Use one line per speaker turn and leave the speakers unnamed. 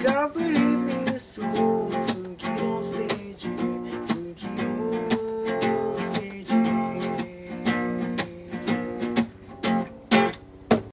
discovery.